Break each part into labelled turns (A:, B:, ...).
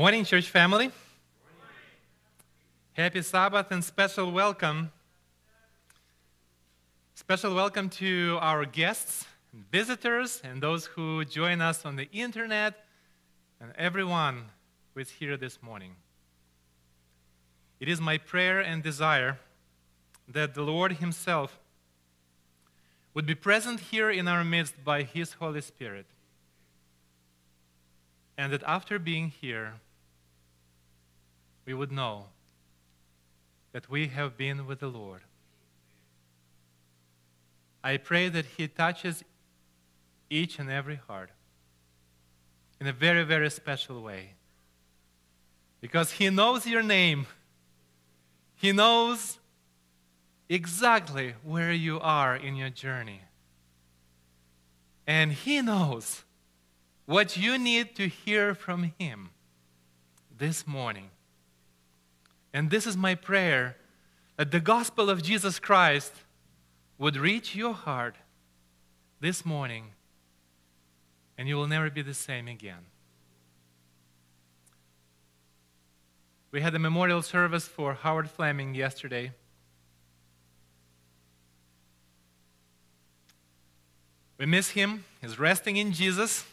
A: Morning, church family. Happy Sabbath and special welcome. Special welcome to our guests, visitors, and those who join us on the internet, and everyone who is here this morning. It is my prayer and desire that the Lord Himself would be present here in our midst by His Holy Spirit and that after being here, we would know that we have been with the Lord. I pray that He touches each and every heart in a very, very special way. Because He knows your name, He knows exactly where you are in your journey. And He knows what you need to hear from Him this morning. And this is my prayer that the gospel of Jesus Christ would reach your heart this morning and you will never be the same again. We had a memorial service for Howard Fleming yesterday. We miss him. He's resting in Jesus.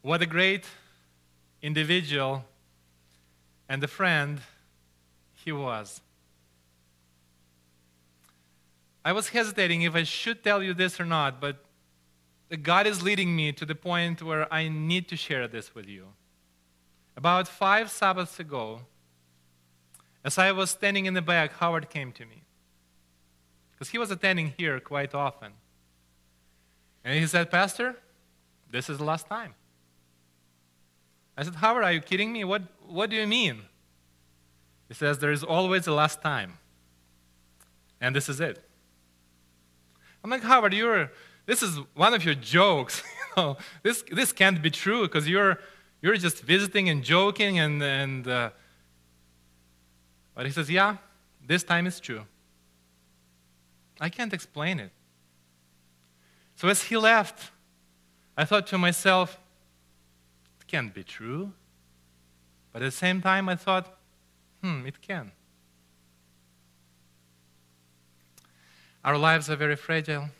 A: What a great individual and a friend he was. I was hesitating if I should tell you this or not, but God is leading me to the point where I need to share this with you. About five Sabbaths ago, as I was standing in the back, Howard came to me. Because he was attending here quite often. And he said, Pastor, this is the last time. I said, Howard, are you kidding me? What, what do you mean? He says, There is always a last time. And this is it. I'm like, Howard, you're, this is one of your jokes. you know, this, this can't be true because you're, you're just visiting and joking. And, and uh, but he says, Yeah, this time is true. I can't explain it. So as he left, I thought to myself, It can't be true. But at the same time, I thought, hmm, it can. Our lives are very fragile.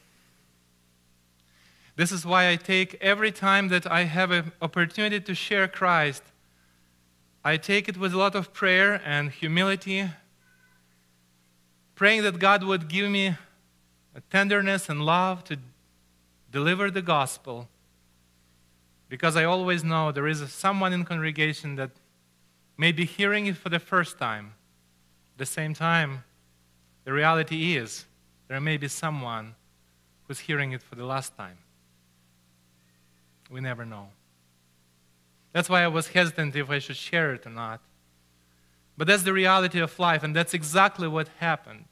A: This is why I take every time that I have an opportunity to share Christ, I take it with a lot of prayer and humility, praying that God would give me a tenderness and love to deliver the gospel because I always know there is someone in congregation that may be hearing it for the first time. At the same time, the reality is there may be someone who's hearing it for the last time. We never know. That's why I was hesitant if I should share it or not. But that's the reality of life, and that's exactly what happened.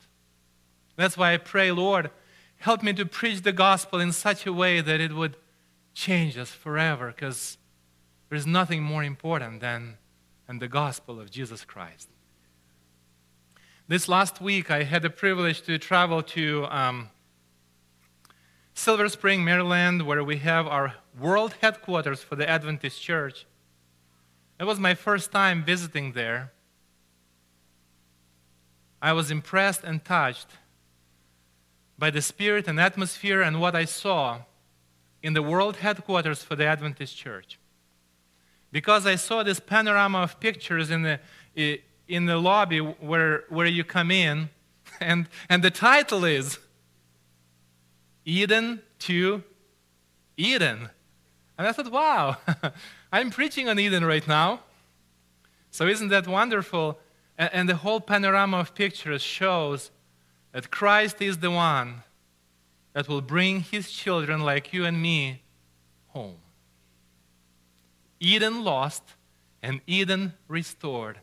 A: That's why I pray, Lord, help me to preach the gospel in such a way that it would change us forever because there's nothing more important than, than the gospel of Jesus Christ. This last week, I had the privilege to travel to um, Silver Spring, Maryland, where we have our world headquarters for the Adventist Church. It was my first time visiting there. I was impressed and touched by the spirit and atmosphere and what I saw in the world headquarters for the Adventist Church. Because I saw this panorama of pictures in the, in the lobby where, where you come in, and, and the title is Eden to Eden. And I thought, wow, I'm preaching on Eden right now. So isn't that wonderful? And, and the whole panorama of pictures shows that Christ is the one that will bring his children like you and me home. Eden lost and Eden restored.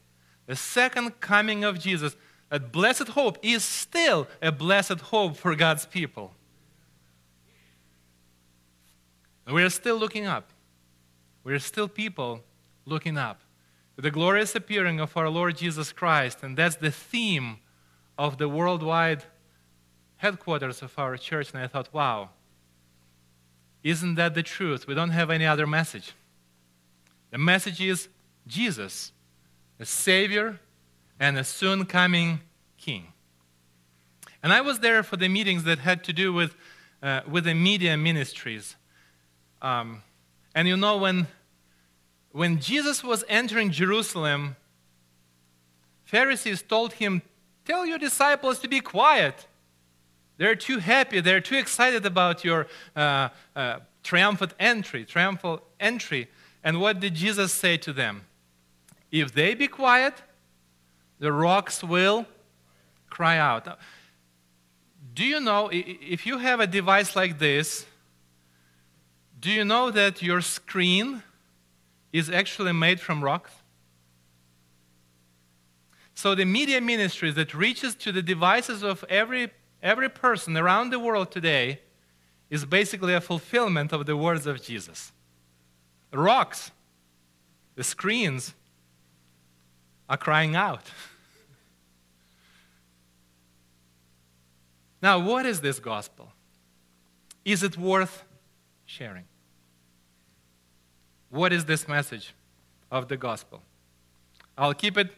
A: The second coming of Jesus, that blessed hope, is still a blessed hope for God's people. we are still looking up. We are still people looking up to the glorious appearing of our Lord Jesus Christ, and that's the theme of the worldwide headquarters of our church, and I thought, wow, isn't that the truth? We don't have any other message. The message is Jesus, a Savior and a soon coming King. And I was there for the meetings that had to do with, uh, with the media ministries. Um, and you know, when, when Jesus was entering Jerusalem, Pharisees told him, Tell your disciples to be quiet. They're too happy, they're too excited about your uh, uh, triumphant entry, triumphal entry. And what did Jesus say to them? If they be quiet, the rocks will cry out. Do you know, if you have a device like this, do you know that your screen is actually made from rocks? So the media ministry that reaches to the devices of every, every person around the world today is basically a fulfillment of the words of Jesus. Rocks, the screens, are crying out. now, what is this gospel? Is it worth sharing? What is this message of the gospel? I'll keep it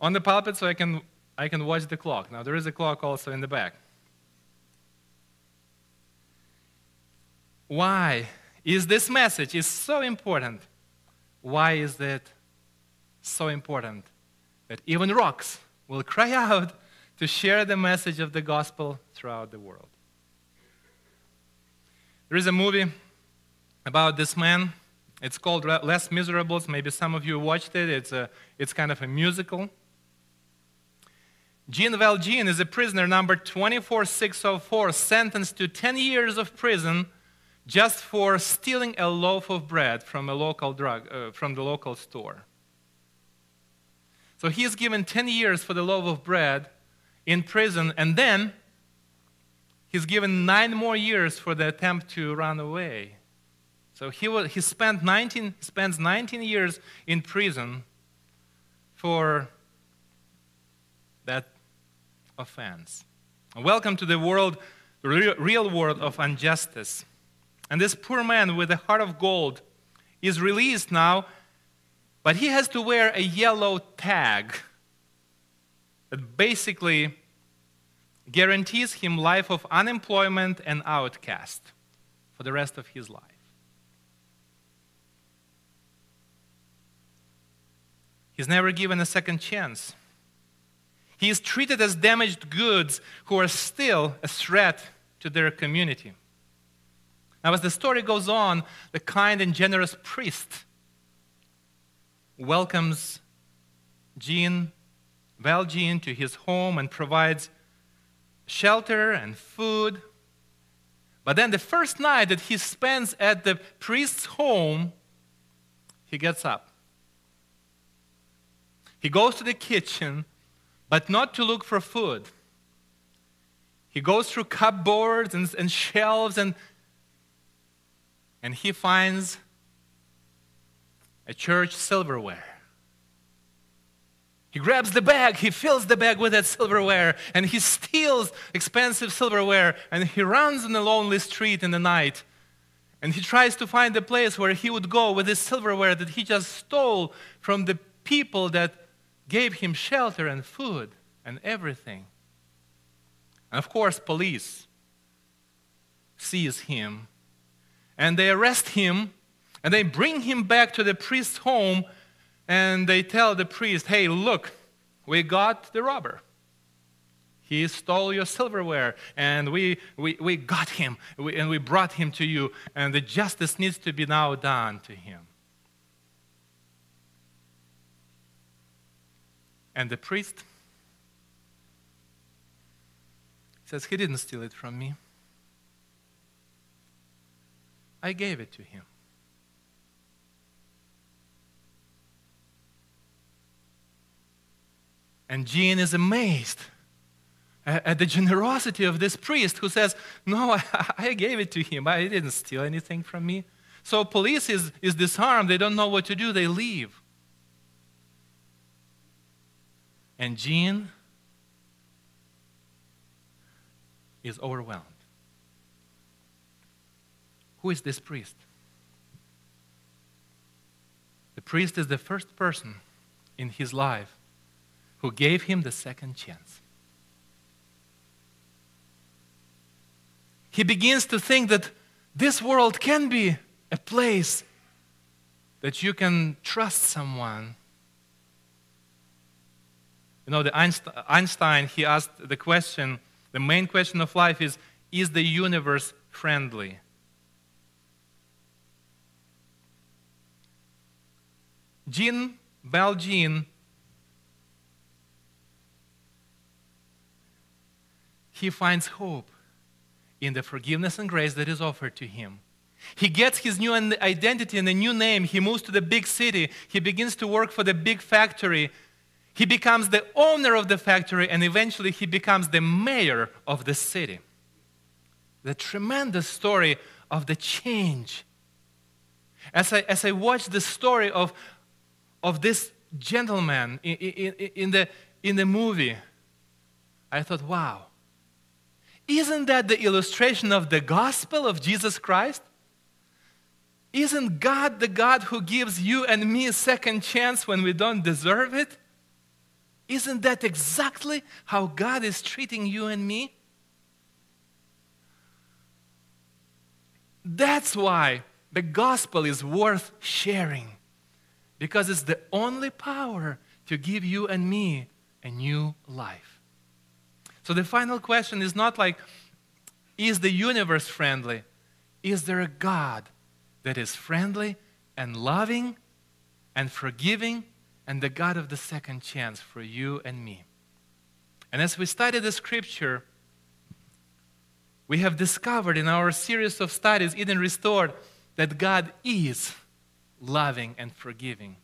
A: on the pulpit so I can, I can watch the clock. Now, there is a clock also in the back. Why is this message is so important? Why is it so important that even rocks will cry out to share the message of the gospel throughout the world? There is a movie about this man. It's called Les Misérables. Maybe some of you watched it. It's, a, it's kind of a musical. Jean Valjean is a prisoner number 24604, sentenced to 10 years of prison just for stealing a loaf of bread from a local drug, uh, from the local store. So he is given 10 years for the loaf of bread in prison, and then he's given nine more years for the attempt to run away. So he, was, he spent 19, spends 19 years in prison for that offense. Welcome to the world, real world of injustice. And this poor man with a heart of gold is released now, but he has to wear a yellow tag that basically guarantees him life of unemployment and outcast for the rest of his life. He's never given a second chance. He is treated as damaged goods who are still a threat to their community. Now, as the story goes on, the kind and generous priest welcomes Jean Valjean to his home and provides shelter and food. But then, the first night that he spends at the priest's home, he gets up. He goes to the kitchen but not to look for food. He goes through cupboards and, and shelves and, and he finds a church silverware. He grabs the bag, he fills the bag with that silverware, and he steals expensive silverware, and he runs in a lonely street in the night. And he tries to find a place where he would go with this silverware that he just stole from the people that gave him shelter and food and everything. And of course, police seize him and they arrest him and they bring him back to the priest's home and they tell the priest, hey, look, we got the robber. He stole your silverware, and we, we, we got him, we, and we brought him to you, and the justice needs to be now done to him. And the priest says, He didn't steal it from me. I gave it to him. And Jean is amazed at the generosity of this priest who says, No, I, I, gave it to him. I didn't steal anything from me. So police is, is disarmed. They don't know what to do. They leave. And Jean is overwhelmed. Who is this priest? The priest is the first person in his life who gave him the second chance. He begins to think that this world can be a place that you can trust someone. You know, the Einstein, he asked the question, the main question of life is, is the universe friendly? Jean Valjean, he finds hope in the forgiveness and grace that is offered to him. He gets his new identity and a new name. He moves to the big city. He begins to work for the big factory. He becomes the owner of the factory, and eventually he becomes the mayor of the city. The tremendous story of the change. As I, as I watch the story of, of this gentleman in, in, in, the, in the movie, I thought, wow, isn't that the illustration of the gospel of Jesus Christ? Isn't God the God who gives you and me a second chance when we don't deserve it? Isn't that exactly how God is treating you and me? That's why the gospel is worth sharing because it's the only power to give you and me a new life. So the final question is not like, is the universe friendly? Is there a God that is friendly and loving and forgiving and the God of the second chance for you and me? And as we study the scripture, we have discovered in our series of studies, Eden Restored, that God is loving and forgiving.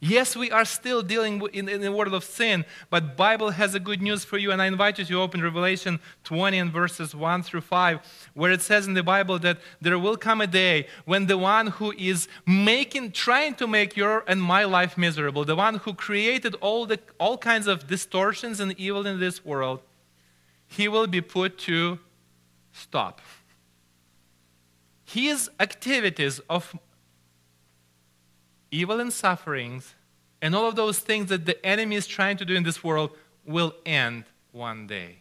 A: Yes, we are still dealing in, in the world of sin, but Bible has a good news for you, and I invite you to open Revelation 20 and verses 1 through 5, where it says in the Bible that there will come a day when the one who is making, trying to make your and my life miserable, the one who created all, the, all kinds of distortions and evil in this world, he will be put to stop. His activities of evil and sufferings, and all of those things that the enemy is trying to do in this world will end one day.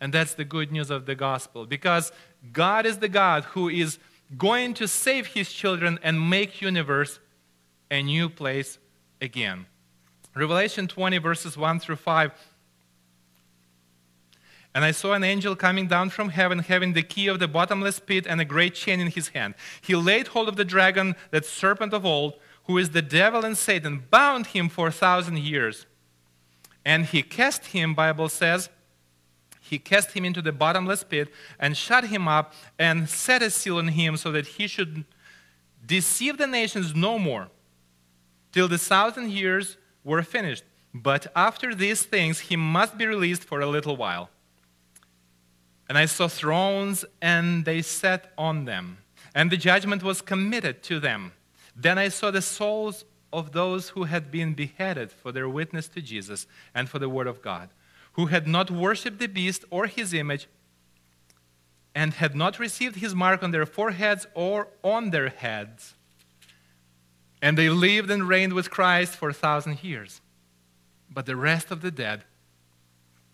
A: And that's the good news of the gospel because God is the God who is going to save his children and make universe a new place again. Revelation 20 verses 1 through 5 and I saw an angel coming down from heaven, having the key of the bottomless pit and a great chain in his hand. He laid hold of the dragon, that serpent of old, who is the devil and Satan, bound him for a thousand years. And he cast him, Bible says, he cast him into the bottomless pit and shut him up and set a seal on him so that he should deceive the nations no more till the thousand years were finished. But after these things, he must be released for a little while. And I saw thrones, and they sat on them, and the judgment was committed to them. Then I saw the souls of those who had been beheaded for their witness to Jesus and for the word of God, who had not worshipped the beast or his image, and had not received his mark on their foreheads or on their heads. And they lived and reigned with Christ for a thousand years. But the rest of the dead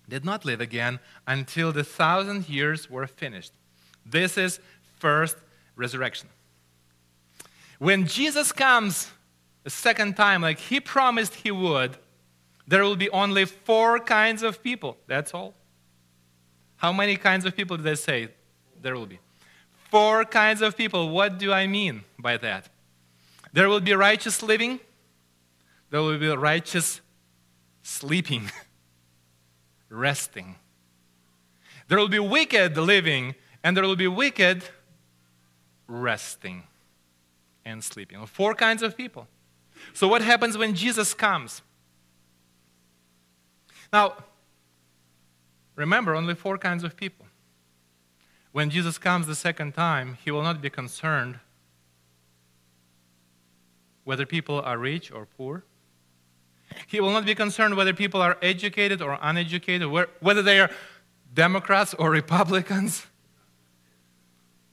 A: did not live again until the thousand years were finished. This is first resurrection. When Jesus comes a second time, like he promised he would, there will be only four kinds of people. That's all. How many kinds of people did they say there will be? Four kinds of people. What do I mean by that? There will be righteous living, there will be righteous sleeping. resting. There will be wicked living, and there will be wicked resting and sleeping. Four kinds of people. So, what happens when Jesus comes? Now, remember, only four kinds of people. When Jesus comes the second time, he will not be concerned whether people are rich or poor. He will not be concerned whether people are educated or uneducated, whether they are Democrats or Republicans.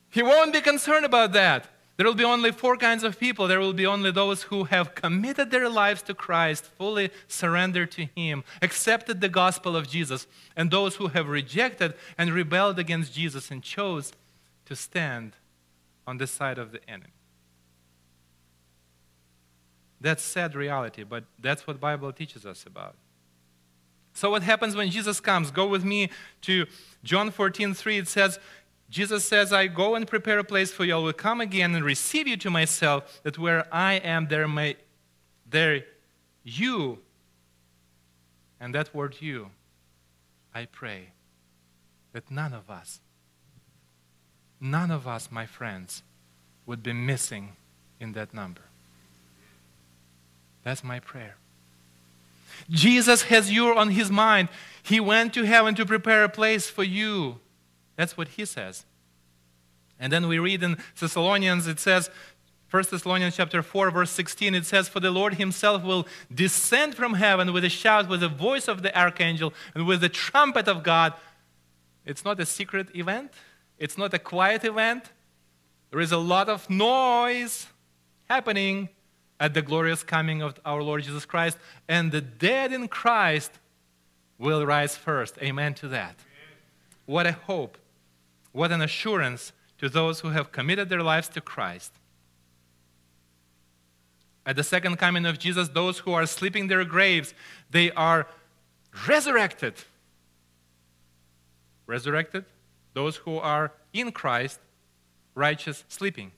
A: He won't be concerned about that There will be only four kinds of people. There will be only those who have committed their lives to Christ, fully surrendered to Him, accepted the gospel of Jesus, and those who have rejected and rebelled against Jesus and chose to stand on the side of the enemy. That's sad reality, but that's what Bible teaches us about. So what happens when Jesus comes? Go with me to John 14, 3. It says, Jesus says, I go and prepare a place for you. I will come again and receive you to myself, that where I am, there may there you. And that word you, I pray that none of us, none of us, my friends, would be missing in that number. That's my prayer. Jesus has you on his mind. He went to heaven to prepare a place for you. That's what he says. And then we read in Thessalonians, it says, 1 Thessalonians chapter 4, verse 16, it says, For the Lord himself will descend from heaven with a shout, with the voice of the archangel, and with the trumpet of God. It's not a secret event. It's not a quiet event. There is a lot of noise happening at the glorious coming of our Lord Jesus Christ. And the dead in Christ will rise first. Amen to that. What a hope. What an assurance to those who have committed their lives to Christ. At the second coming of Jesus, those who are sleeping their graves, they are resurrected. Resurrected? Those who are in Christ, righteous sleeping.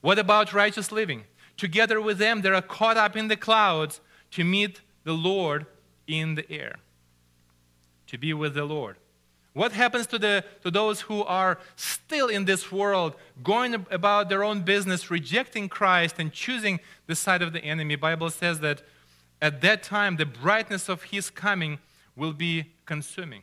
A: What about righteous living? Together with them, they are caught up in the clouds to meet the Lord in the air, to be with the Lord. What happens to, the, to those who are still in this world, going about their own business, rejecting Christ and choosing the side of the enemy? Bible says that at that time the brightness of his coming will be consuming.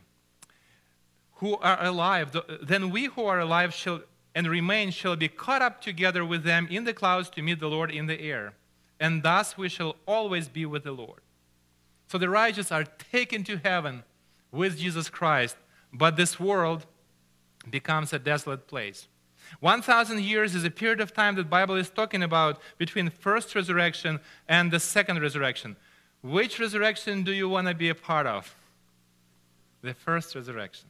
A: Who are alive, then we who are alive shall and remain shall be caught up together with them in the clouds to meet the Lord in the air. And thus we shall always be with the Lord. So the righteous are taken to heaven with Jesus Christ but this world becomes a desolate place. 1,000 years is a period of time that the Bible is talking about between first resurrection and the second resurrection. Which resurrection do you want to be a part of? The first resurrection.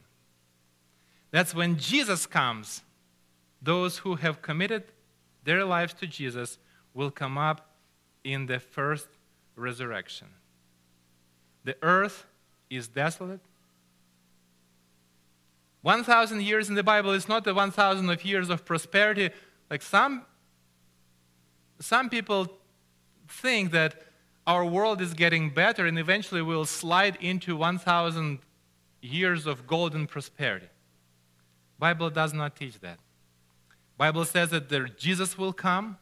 A: That's when Jesus comes. Those who have committed their lives to Jesus will come up in the first resurrection. The earth is desolate, 1,000 years in the Bible is not the 1,000 of years of prosperity. Like some, some people think that our world is getting better and eventually we'll slide into 1,000 years of golden prosperity. Bible does not teach that. Bible says that there, Jesus will come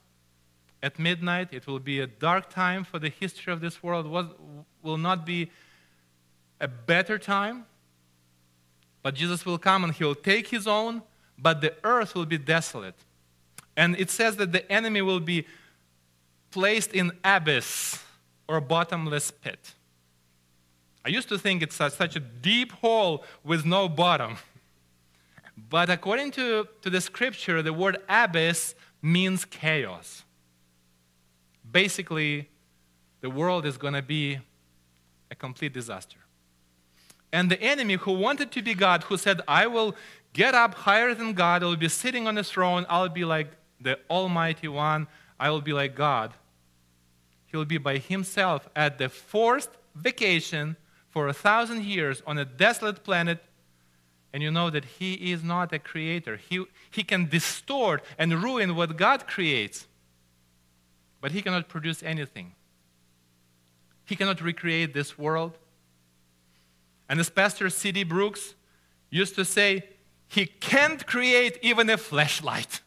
A: at midnight. It will be a dark time for the history of this world. It will not be a better time but Jesus will come and he'll take his own, but the earth will be desolate. And it says that the enemy will be placed in abyss or bottomless pit. I used to think it's such a deep hole with no bottom. But according to, to the scripture, the word abyss means chaos. Basically, the world is going to be a complete disaster. And the enemy who wanted to be God, who said, I will get up higher than God, I will be sitting on the throne, I'll be like the Almighty One, I will be like God. He'll be by himself at the forced vacation for a thousand years on a desolate planet. And you know that he is not a creator. He, he can distort and ruin what God creates, but he cannot produce anything. He cannot recreate this world. And as Pastor C.D. Brooks used to say, he can't create even a flashlight.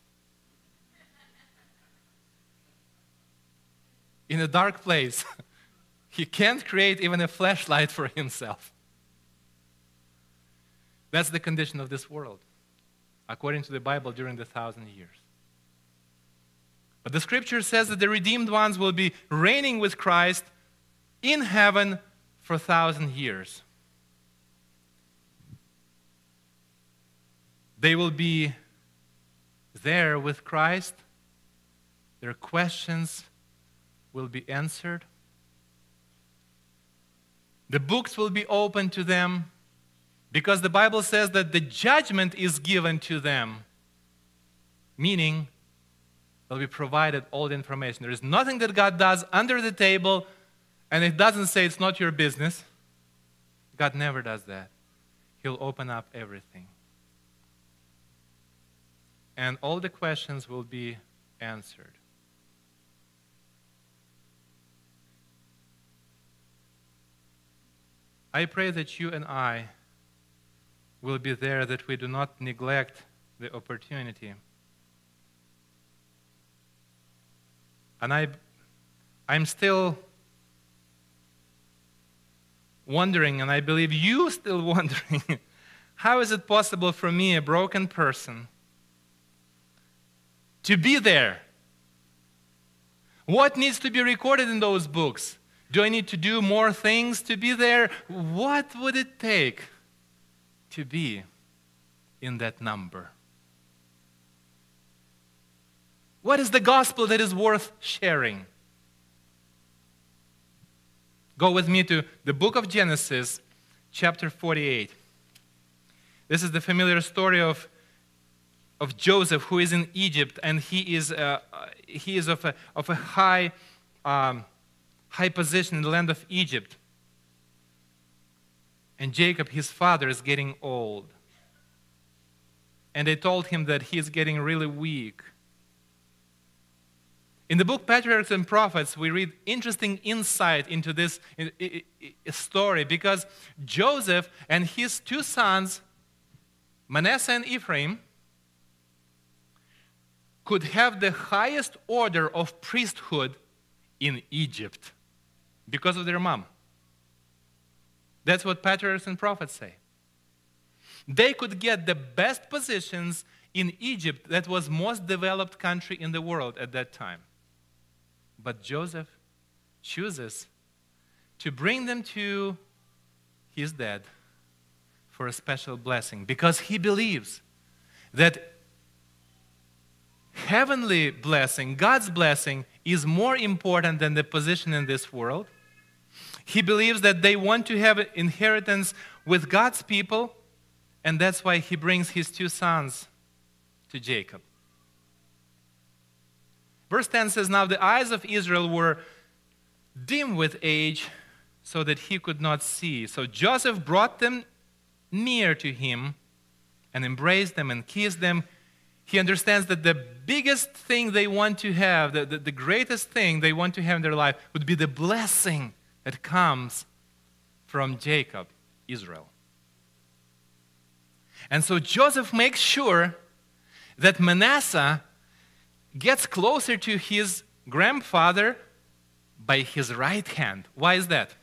A: In a dark place, he can't create even a flashlight for himself. That's the condition of this world, according to the Bible, during the thousand years. But the scripture says that the redeemed ones will be reigning with Christ in heaven for a thousand years. They will be there with Christ their questions will be answered. The books will be open to them because the Bible says that the judgment is given to them, meaning they'll be provided all the information. There is nothing that God does under the table and it doesn't say it's not your business. God never does that. He'll open up everything. And all the questions will be answered. I pray that you and I will be there, that we do not neglect the opportunity. And I, I'm still wondering, and I believe you still wondering, how is it possible for me, a broken person, to be there? What needs to be recorded in those books? Do I need to do more things to be there? What would it take to be in that number? What is the gospel that is worth sharing? Go with me to the book of Genesis, chapter 48. This is the familiar story of, of Joseph, who is in Egypt, and he is, uh, he is of, a, of a high um, high position in the land of Egypt. And Jacob, his father, is getting old. And they told him that he is getting really weak. In the book Patriarchs and Prophets, we read interesting insight into this story because Joseph and his two sons, Manasseh and Ephraim, could have the highest order of priesthood in Egypt because of their mom. That's what patriarchs and prophets say. They could get the best positions in Egypt, that was most developed country in the world at that time. But Joseph chooses to bring them to his dad for a special blessing because he believes that heavenly blessing, God's blessing, is more important than the position in this world he believes that they want to have inheritance with God's people, and that's why he brings his two sons to Jacob. Verse 10 says, Now the eyes of Israel were dim with age, so that he could not see. So Joseph brought them near to him and embraced them and kissed them. He understands that the biggest thing they want to have, the, the, the greatest thing they want to have in their life, would be the blessing that comes from Jacob, Israel. And so Joseph makes sure that Manasseh gets closer to his grandfather by his right hand. Why is that?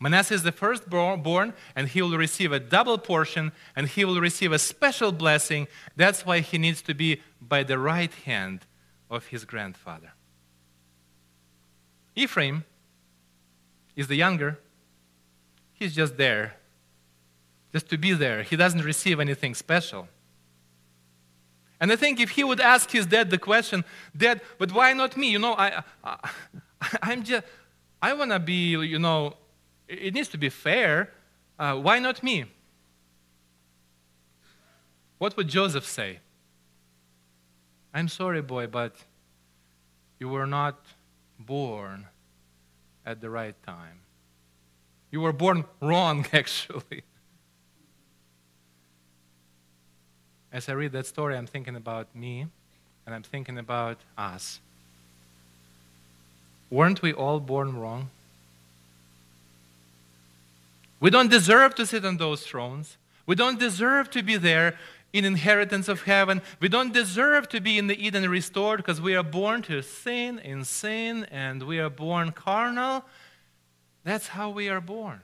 A: Manasseh is the firstborn, and he will receive a double portion, and he will receive a special blessing. That's why he needs to be by the right hand of his grandfather. Ephraim is the younger. He's just there, just to be there. He doesn't receive anything special. And I think if he would ask his dad the question, Dad, but why not me? You know, I, I, I'm just, I want to be, you know, it needs to be fair. Uh, why not me? What would Joseph say? I'm sorry, boy, but you were not born at the right time. You were born wrong, actually. As I read that story, I'm thinking about me and I'm thinking about us. Weren't we all born wrong? We don't deserve to sit on those thrones. We don't deserve to be there in inheritance of heaven. We don't deserve to be in the Eden restored because we are born to sin in sin and we are born carnal. That's how we are born.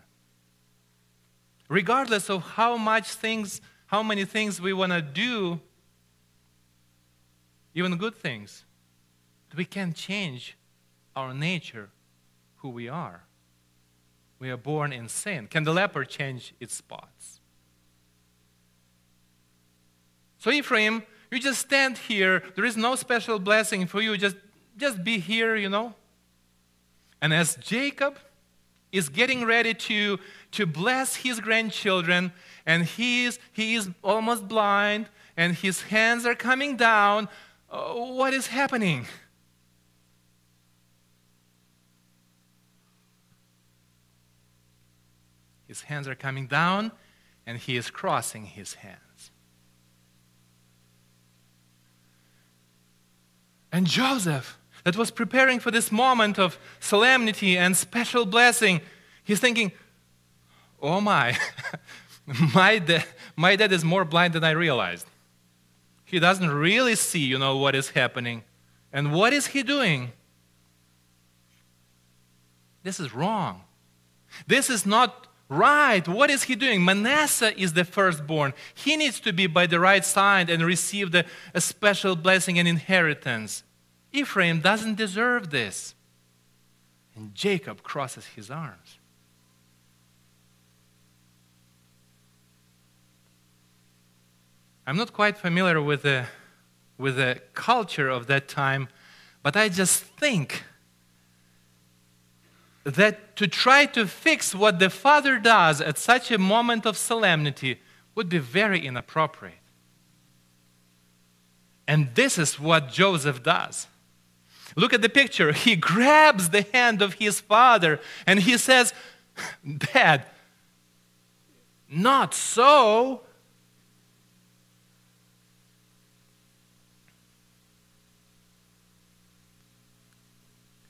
A: Regardless of how much things, how many things we want to do, even good things, we can't change our nature, who we are. We are born in sin. Can the leopard change its spots? So Ephraim you just stand here. There is no special blessing for you. Just, just be here, you know. And as Jacob is getting ready to, to bless his grandchildren, and he is, he is almost blind, and his hands are coming down, uh, what is happening? His hands are coming down, and he is crossing his hands. And Joseph, that was preparing for this moment of solemnity and special blessing, he's thinking, oh my, my, my dad is more blind than I realized. He doesn't really see, you know, what is happening. And what is he doing? This is wrong. This is not right. What is he doing? Manasseh is the firstborn. He needs to be by the right side and receive the, a special blessing and inheritance. Ephraim doesn't deserve this. And Jacob crosses his arms. I'm not quite familiar with the, with the culture of that time, but I just think that to try to fix what the father does at such a moment of solemnity would be very inappropriate. And this is what Joseph does. Look at the picture. He grabs the hand of his father and he says, Dad, not so.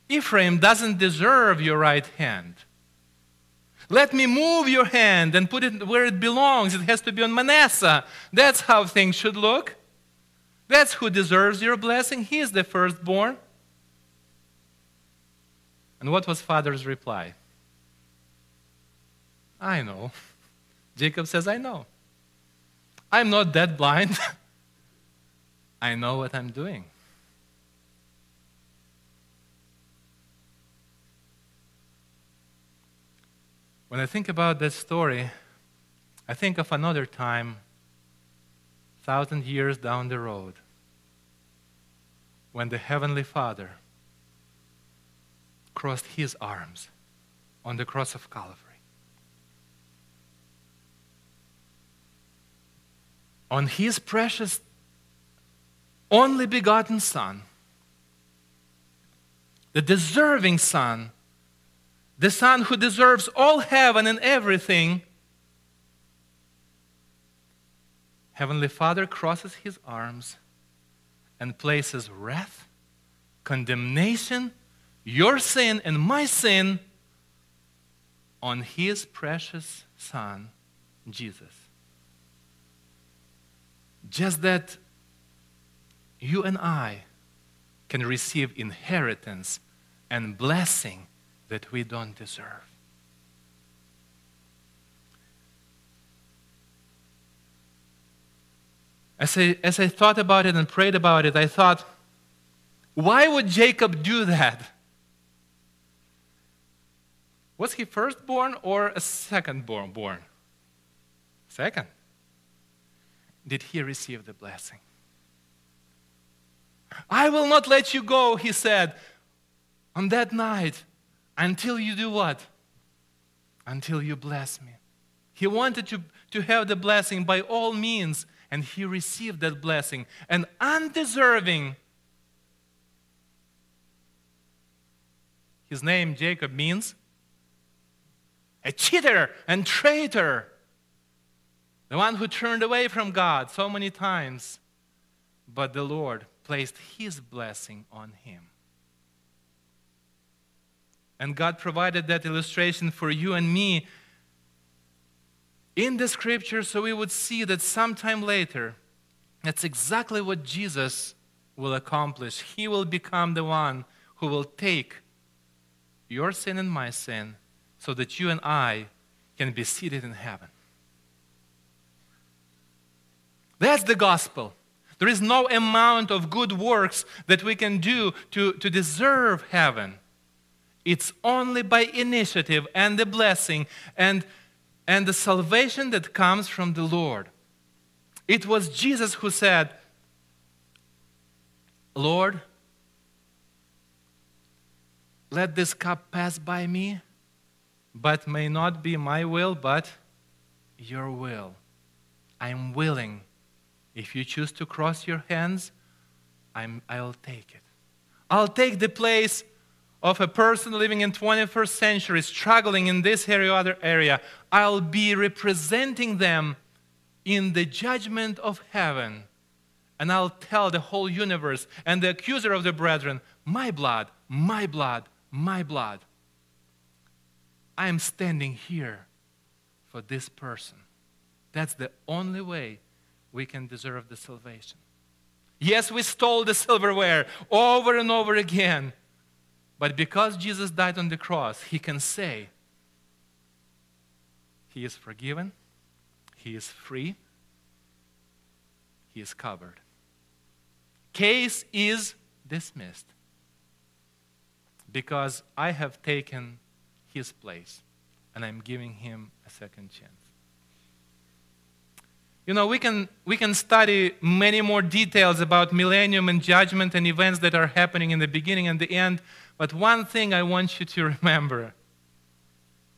A: Ephraim doesn't deserve your right hand. Let me move your hand and put it where it belongs. It has to be on Manasseh. That's how things should look. That's who deserves your blessing. He is the firstborn. And what was father's reply? I know. Jacob says, I know. I'm not that blind. I know what I'm doing. When I think about that story, I think of another time, thousand years down the road, when the Heavenly Father crossed his arms on the cross of Calvary. On his precious, only begotten Son, the deserving Son the Son who deserves all heaven and everything, Heavenly Father crosses his arms and places wrath, condemnation, your sin and my sin on his precious Son, Jesus. Just that you and I can receive inheritance and blessing that we don't deserve. As I, as I thought about it and prayed about it, I thought, why would Jacob do that? Was he firstborn or a secondborn born? Second. Did he receive the blessing? I will not let you go, he said on that night until you do what? Until you bless me. He wanted to, to have the blessing by all means, and he received that blessing. And undeserving, his name, Jacob, means a cheater and traitor. The one who turned away from God so many times, but the Lord placed his blessing on him. And God provided that illustration for you and me in the scripture so we would see that sometime later, that's exactly what Jesus will accomplish. He will become the one who will take your sin and my sin so that you and I can be seated in heaven. That's the gospel. There is no amount of good works that we can do to, to deserve heaven. It's only by initiative and the blessing and, and the salvation that comes from the Lord. It was Jesus who said, Lord, let this cup pass by me, but may not be my will, but your will. I'm willing. If you choose to cross your hands, I'm, I'll take it. I'll take the place of a person living in 21st century struggling in this area or other area. I'll be representing them in the judgment of heaven. And I'll tell the whole universe and the accuser of the brethren, my blood, my blood, my blood. I am standing here for this person. That's the only way we can deserve the salvation. Yes, we stole the silverware over and over again. But because Jesus died on the cross, he can say, He is forgiven, He is free, He is covered. Case is dismissed because I have taken His place and I'm giving Him a second chance. You know, we can, we can study many more details about millennium and judgment and events that are happening in the beginning and the end, but one thing I want you to remember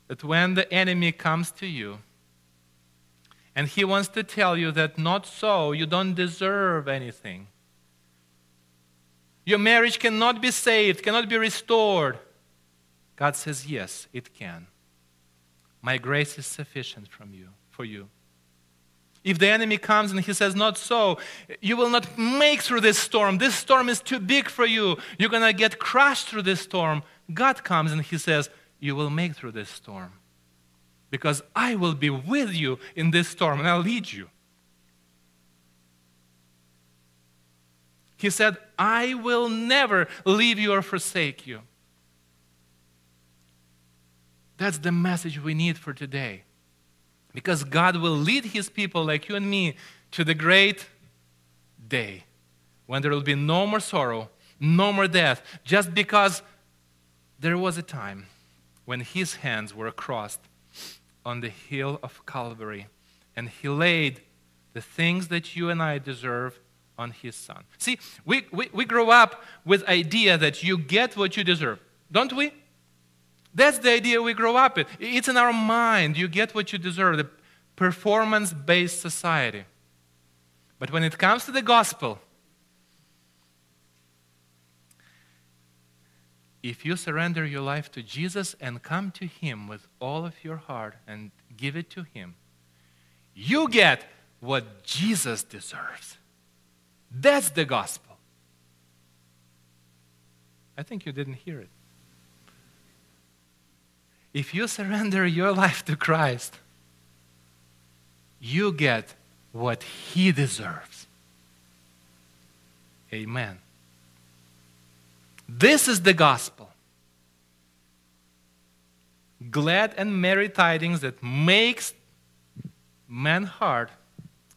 A: that when the enemy comes to you and he wants to tell you that not so, you don't deserve anything. Your marriage cannot be saved, cannot be restored. God says, Yes, it can. My grace is sufficient from you, for you. If the enemy comes and he says, Not so, you will not make through this storm. This storm is too big for you. You're going to get crushed through this storm. God comes and he says, You will make through this storm because I will be with you in this storm and I'll lead you. He said, I will never leave you or forsake you. That's the message we need for today. Because God will lead his people like you and me to the great day when there will be no more sorrow, no more death, just because there was a time when his hands were crossed on the hill of Calvary and he laid the things that you and I deserve on his son. See, we, we, we grow up with idea that you get what you deserve, don't we? That's the idea we grow up in. It's in our mind. You get what you deserve, the performance based society. But when it comes to the gospel, if you surrender your life to Jesus and come to Him with all of your heart and give it to Him, you get what Jesus deserves. That's the gospel. I think you didn't hear it. If you surrender your life to Christ, you get what He deserves. Amen. This is the gospel. Glad and merry tidings that makes man heart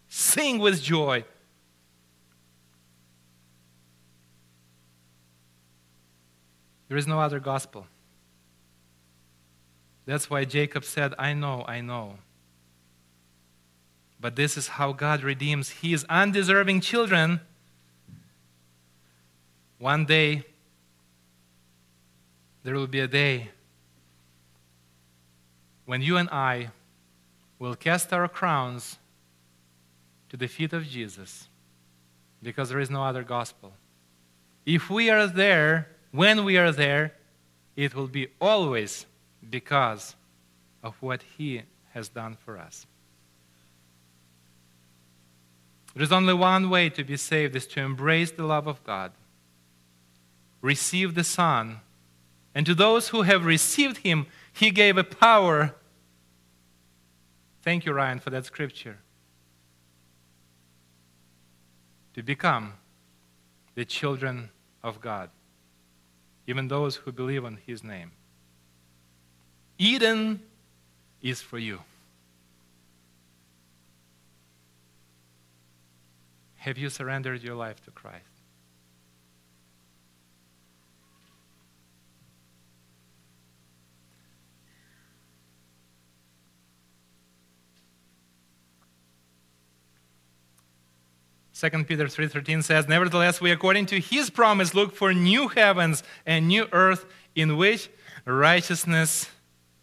A: sing with joy. There is no other gospel. That's why Jacob said, I know, I know. But this is how God redeems his undeserving children. One day, there will be a day when you and I will cast our crowns to the feet of Jesus because there is no other gospel. If we are there, when we are there, it will be always because of what He has done for us. There is only one way to be saved is to embrace the love of God, receive the Son, and to those who have received Him, He gave a power. Thank you, Ryan, for that scripture. To become the children of God even those who believe on his name. Eden is for you. Have you surrendered your life to Christ? 2 Peter 3:13 says, "Nevertheless, we according to his promise look for new heavens and new earth in which righteousness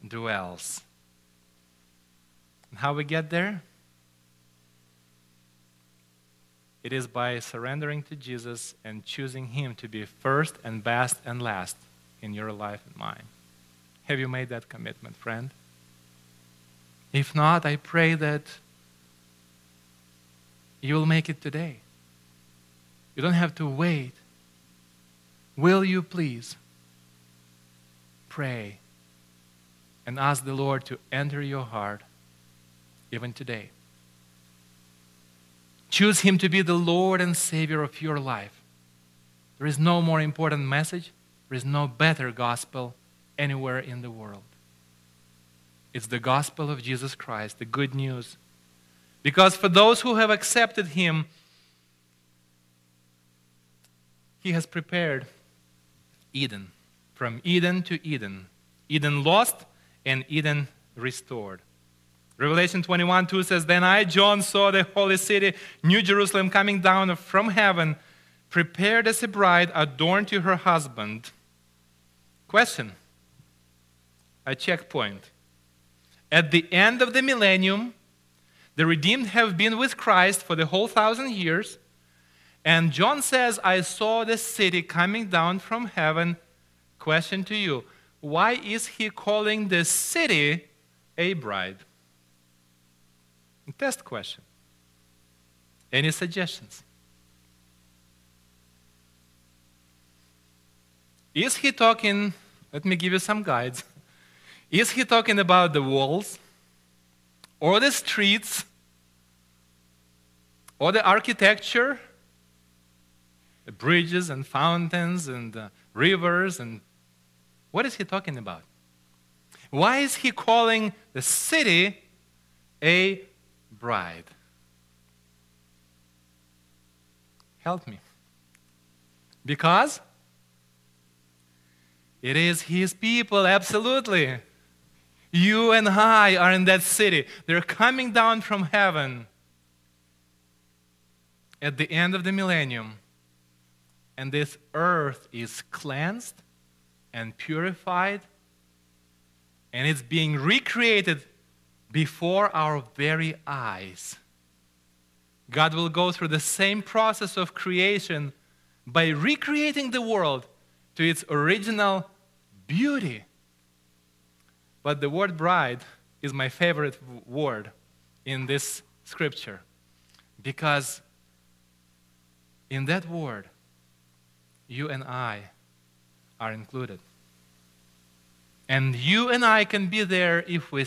A: dwells." And how we get there? It is by surrendering to Jesus and choosing him to be first and best and last in your life and mine. Have you made that commitment, friend? If not, I pray that you will make it today. You don't have to wait. Will you please pray and ask the Lord to enter your heart even today? Choose Him to be the Lord and Savior of your life. There is no more important message, there is no better gospel anywhere in the world. It's the gospel of Jesus Christ, the good news. Because for those who have accepted Him, He has prepared Eden. From Eden to Eden. Eden lost and Eden restored. Revelation 21 2 says, Then I, John, saw the holy city, New Jerusalem, coming down from heaven, prepared as a bride adorned to her husband. Question A checkpoint. At the end of the millennium, the redeemed have been with Christ for the whole thousand years. And John says, I saw the city coming down from heaven. Question to you Why is he calling the city a bride? Test question. Any suggestions? Is he talking, let me give you some guides. Is he talking about the walls or the streets or the architecture, the bridges and fountains and rivers and what is he talking about? Why is he calling the city a bride. Help me. Because it is his people, absolutely. You and I are in that city. They're coming down from heaven at the end of the millennium. And this earth is cleansed and purified, and it's being recreated before our very eyes. God will go through the same process of creation by recreating the world to its original beauty. But the word bride is my favorite word in this scripture because in that word, you and I are included. And you and I can be there if we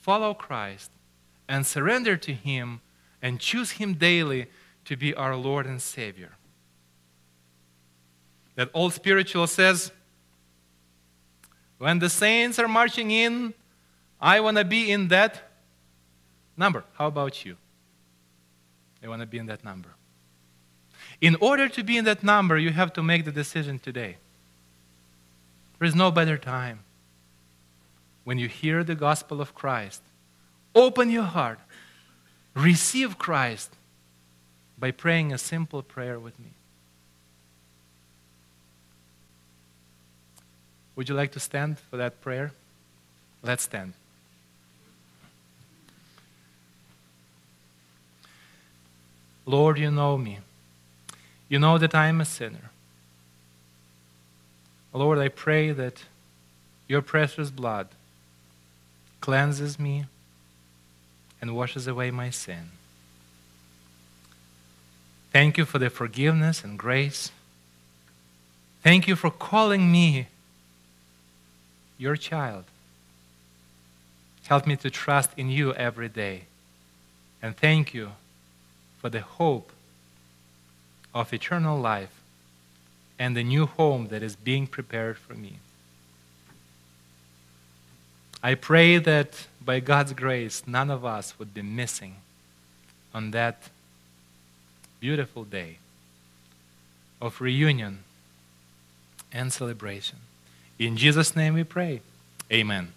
A: follow Christ and surrender to Him and choose Him daily to be our Lord and Savior. That old spiritual says, when the saints are marching in, I want to be in that number. How about you? I want to be in that number. In order to be in that number, you have to make the decision today. There is no better time when you hear the gospel of Christ, open your heart, receive Christ by praying a simple prayer with me. Would you like to stand for that prayer? Let's stand. Lord, you know me. You know that I am a sinner. Lord, I pray that your precious blood cleanses me, and washes away my sin. Thank you for the forgiveness and grace. Thank you for calling me your child. Help me to trust in you every day. And thank you for the hope of eternal life and the new home that is being prepared for me. I pray that by God's grace, none of us would be missing on that beautiful day of reunion and celebration. In Jesus' name we pray. Amen.